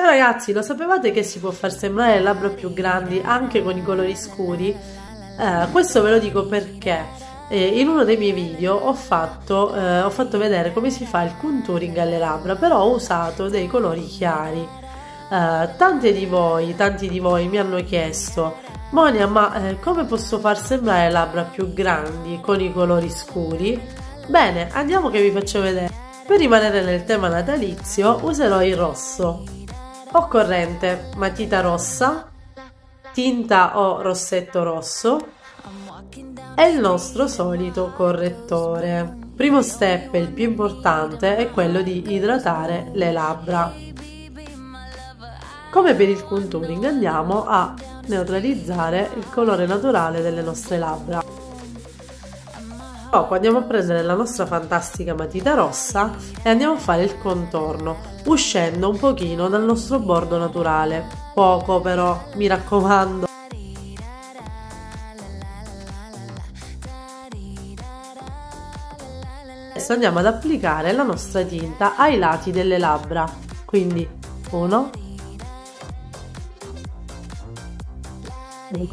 Ciao ragazzi, lo sapevate che si può far sembrare le labbra più grandi anche con i colori scuri? Eh, questo ve lo dico perché eh, in uno dei miei video ho fatto, eh, ho fatto, vedere come si fa il contouring alle labbra, però ho usato dei colori chiari. Eh, tante di voi, tanti di voi mi hanno chiesto Monia, ma eh, come posso far sembrare le labbra più grandi con i colori scuri? Bene, andiamo che vi faccio vedere. Per rimanere nel tema natalizio userò il rosso occorrente matita rossa, tinta o rossetto rosso e il nostro solito correttore. Primo step, il più importante, è quello di idratare le labbra. Come per il contouring andiamo a neutralizzare il colore naturale delle nostre labbra. Dopo andiamo a prendere la nostra fantastica matita rossa e andiamo a fare il contorno, uscendo un pochino dal nostro bordo naturale. Poco però, mi raccomando. Adesso andiamo ad applicare la nostra tinta ai lati delle labbra. Quindi uno, due,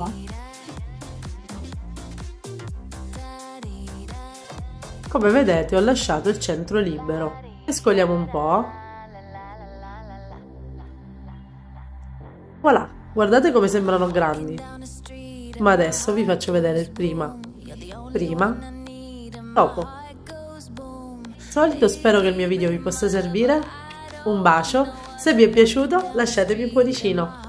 Come vedete ho lasciato il centro libero. Mescoliamo un po'. Voilà, guardate come sembrano grandi. Ma adesso vi faccio vedere il prima. Prima, dopo. Solito spero che il mio video vi possa servire. Un bacio, se vi è piaciuto lasciatemi un cuoricino.